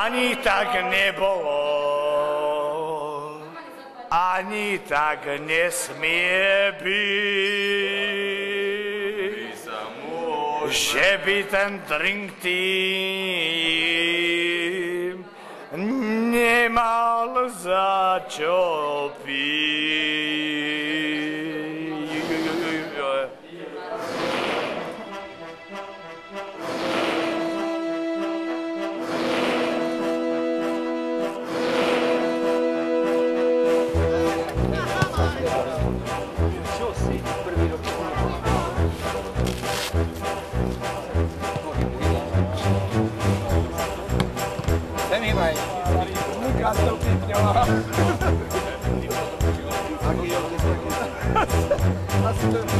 ani tak nebolo, ani tak nesmie byť, že by ten drink tým nemal za čo piť. aí, velho. Obrigado pelo tempinho. Né? Aqui, aqui, aqui. Tá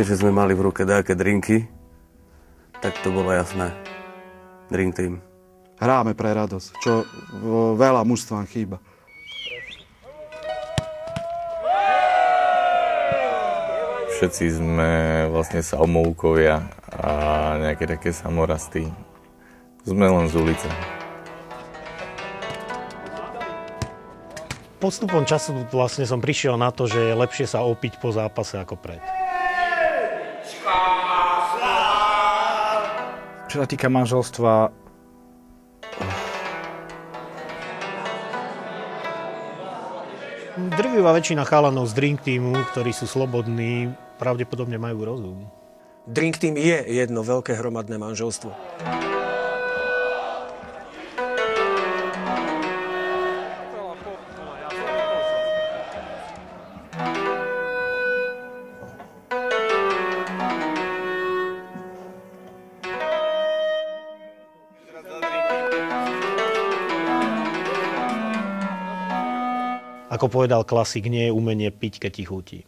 keďže sme mali v ruke nejaké drinky, tak to bolo jasné. Drink team. Hráme pre radosť, čo veľa mužstvám chýba. Všetci sme vlastne samoukovia a nejaké také samorasty. Sme len z ulice. Postupom času vlastne som prišiel na to, že je lepšie sa opiť po zápase ako pred. Čo sa týka manželstva, Drvivá väčšina chalanov z Drink Teamu, ktorí sú slobodní, pravdepodobne majú rozum. Drink Team je jedno veľké hromadné manželstvo. Ako povedal klasik, nie je umenie piť, keď ti chutí.